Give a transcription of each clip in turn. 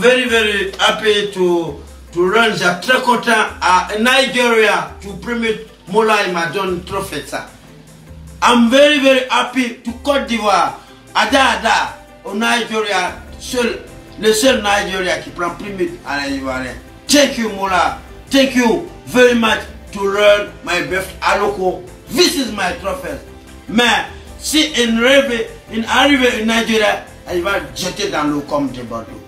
I'm very, very happy to to run the Trakota uh, in Nigeria to permit Mola Imadon Trophy. sir. I'm very, very happy to Côte d'Ivoire, Ada au Nigeria, seul, le seul Nigeria qui prend primit à l'Ivoirien. Thank you, Mola. Thank you very much to learn my best Aloko. This is my trophy. Mais si une rêve, une arrivée en Nigeria, elle va jeter dans l'eau comme des bateaux.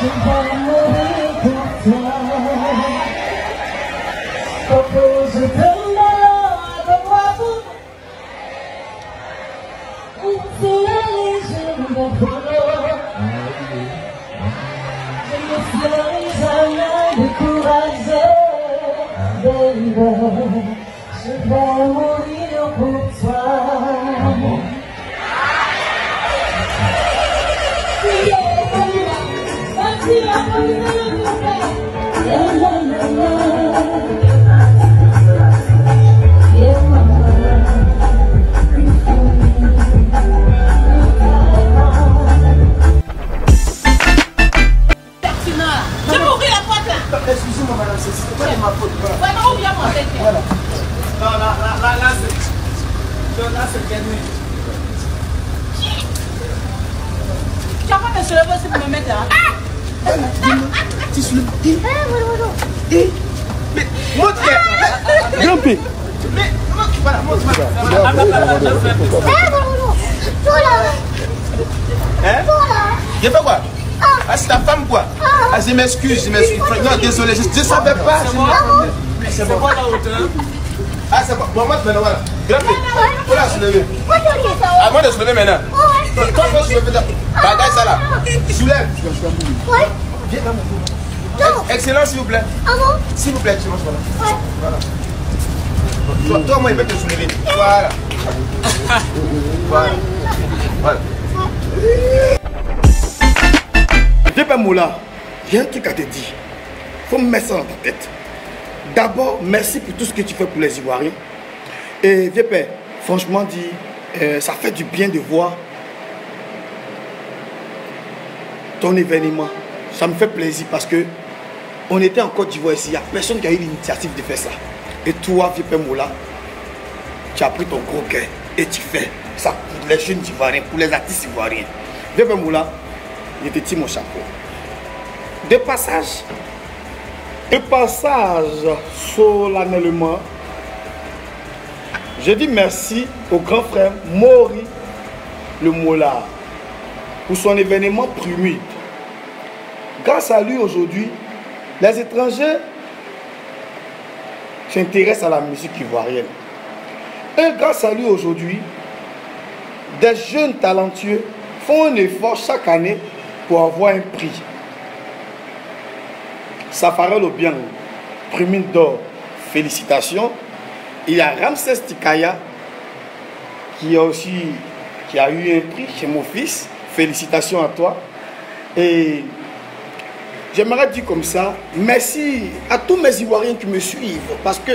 Je vais mourir pour toi. Coco, je t'aime alors, adore-moi Où tu allais, je me follow. Baby. Je Excusez-moi, madame, c'est c'est pas de ma faute. Voilà. Voilà. Non, là, là, là, là, c'est. Là, c'est gagné. Tu vas pas me soulever aussi pour me mettre là Tu soulèves. Eh, eh. Mais, montre que. Grumpy. Mais, montre, voilà, montre, madame. Hein? J'ai fait quoi? Ah, c'est ta femme quoi Ah, je m'excuse, je m'excuse. Non, désolé, je ne savais pas. je- C'est quoi la hauteur Ah, c'est bon. Bon, montre maintenant, voilà. Grappé. Faut la soulever. Avant de soulever maintenant. Toi, toi, faut soulever. ta- Bagage ça là. Soulève. Viens dans mon dos. Excellent, s'il vous plaît. S'il vous plaît, excellent, voilà. Voilà. Toi, toi, moi, il va te soulever. Voilà. Voilà. Voilà. Vieux Moula, j'ai un truc à te dire. Faut me mettre ça dans ta tête. D'abord, merci pour tout ce que tu fais pour les Ivoiriens. Et vieux père, franchement dit, euh, ça fait du bien de voir ton événement. Ça me fait plaisir parce que on était en Côte d'Ivoire ici, il n'y a personne qui a eu l'initiative de faire ça. Et toi, vieux père Moula, tu as pris ton gros cœur et tu fais ça pour les jeunes Ivoiriens, pour les artistes ivoiriens. Vieux père Moula, te tire mon chapeau. De passage, de passage solennellement, je dis merci au grand frère Maury le Mola pour son événement primide. Grâce à lui aujourd'hui, les étrangers s'intéressent à la musique ivoirienne. Et grâce à lui aujourd'hui, des jeunes talentueux font un effort chaque année pour avoir un prix. Safarel Obiang, prix d'or, félicitations. Il y a Ramsès Tikaya qui a aussi eu un prix chez mon fils. Félicitations à toi. Et j'aimerais dire comme ça, merci à tous mes Ivoiriens qui me suivent parce que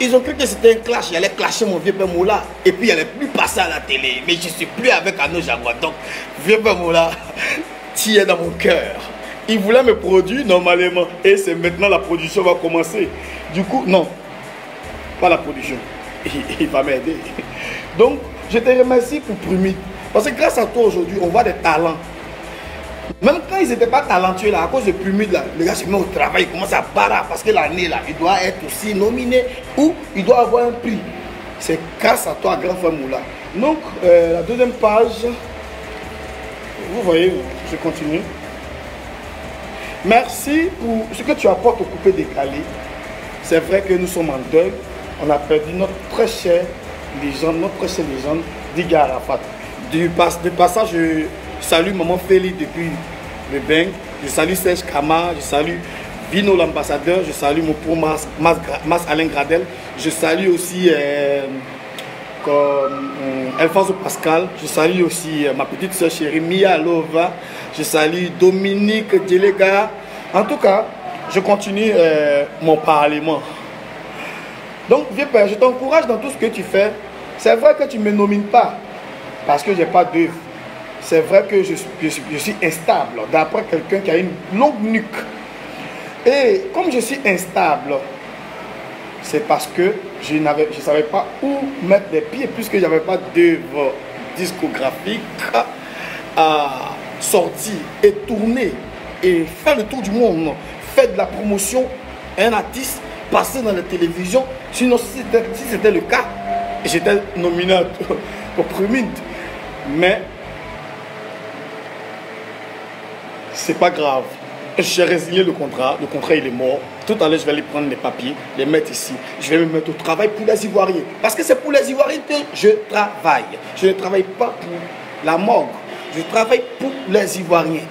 ils ont cru que c'était un clash, il allait clasher mon vieux père Moula et puis il n'allait plus passer à la télé. Mais je ne suis plus avec Arnaud Jaguar. Donc, vieux père tu es dans mon cœur. Il voulait me produire normalement et c'est maintenant la production va commencer. Du coup, non, pas la production. Il, va m'aider. Donc, je te remercie pour Prumit. Parce que grâce à toi aujourd'hui, on voit des talents. Même quand ils n'étaient pas talentueux là, à cause de Plumide là, le gars se met au travail, il commence à barrer parce que l'année là, il doit être aussi nominé ou il doit avoir un prix. C'est grâce à toi, grand frère Moula. Donc, euh, la deuxième page, vous voyez, je continue. Merci pour ce que tu apportes au coupé décalé. C'est vrai que nous sommes en deuil. On a perdu notre très cher légende, notre très chère légende, Diga Arafat. Du, passage, je salue Maman Félix depuis le Beng. Je salue Serge Kama, je salue Vino l'ambassadeur, je salue mon Mas, Mas Alain Gradel. Je salue aussi euh, Alfonso Pascal. Je salue aussi euh, ma petite soeur chérie Mia Lova. Je salue Dominique Déléga. En tout cas, je continue euh, mon parlement. Donc, vieux père, je t'encourage dans tout ce que tu fais. C'est vrai que tu ne me nomines pas parce que je n'ai pas d'œuvre. C'est vrai que je suis instable d'après quelqu'un qui a une longue nuque. Et comme je suis instable, c'est parce que je ne savais pas où mettre les pieds puisque je n'avais pas d'œuvre discographique à sortir et tourner et faire le tour du monde, faire de la promotion, un artiste, passer dans la télévision. Sinon, si c'était le cas, j'étais nominé au premier. Mais c'est pas grave. J'ai résilié le contrat. Le contrat, il est mort. Tout à l'heure, je vais aller prendre les papiers, les mettre ici. Je vais me mettre au travail pour les Ivoiriens. Parce que c'est pour les Ivoiriens que je travaille. Je ne travaille pas pour la morgue. Je travaille pour les Ivoiriens.